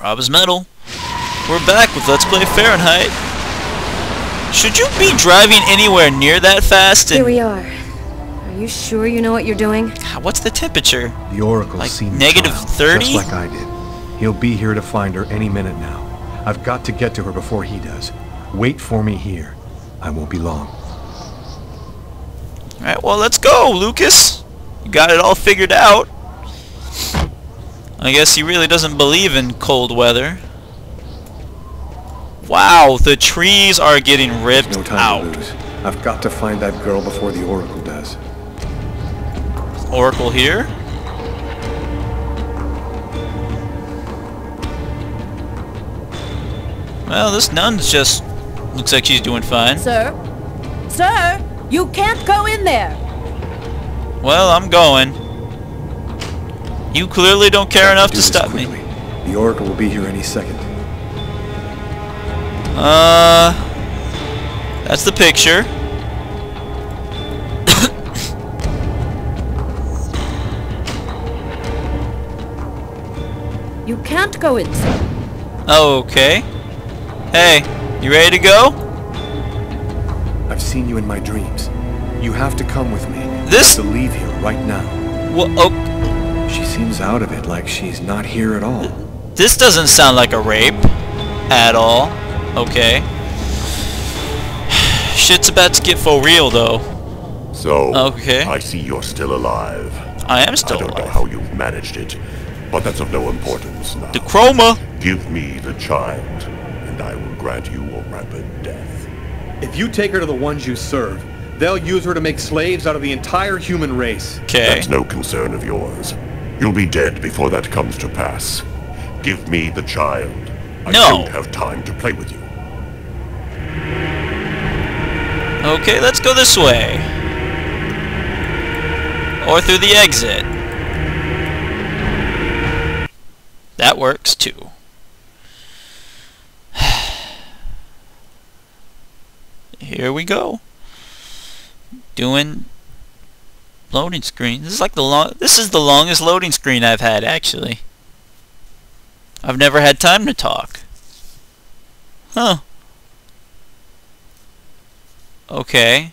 Rob is metal. We're back with Let's Play Fahrenheit. Should you be driving anywhere near that fast? Here we are. Are you sure you know what you're doing? Ah, what's the temperature? The Oracle Like seen the negative child, 30? Just like I did. He'll be here to find her any minute now. I've got to get to her before he does. Wait for me here. I won't be long. All right, well let's go, Lucas. You got it all figured out. I guess he really doesn't believe in cold weather. Wow, the trees are getting ripped There's no time out. to lose. I've got to find that girl before the Oracle does. Oracle here. Well, this nun's just looks like she's doing fine. Sir? Sir? You can't go in there! Well, I'm going. You clearly don't care Got enough do to this stop me. The Oracle will be here any second. Uh, that's the picture. You can't go in, sir. Okay. Hey, you ready to go? I've seen you in my dreams. You have to come with me. This- You have to leave here right now. Well, oh, She seems out of it like she's not here at all. this doesn't sound like a rape at all. Okay. Shit's about to get for real, though. So, Okay. I see you're still alive. I am still I still don't know how you've managed it, but that's of no importance now. The chroma. Give me the child, and I will grant you a rapid death. If you take her to the ones you serve, they'll use her to make slaves out of the entire human race. Okay. That's no concern of yours. You'll be dead before that comes to pass. Give me the child. I No. don't have time to play with you. Okay, let's go this way. Or through the exit. That works too. Here we go. Doing loading screen. This is like the long this is the longest loading screen I've had actually. I've never had time to talk. Huh. Okay.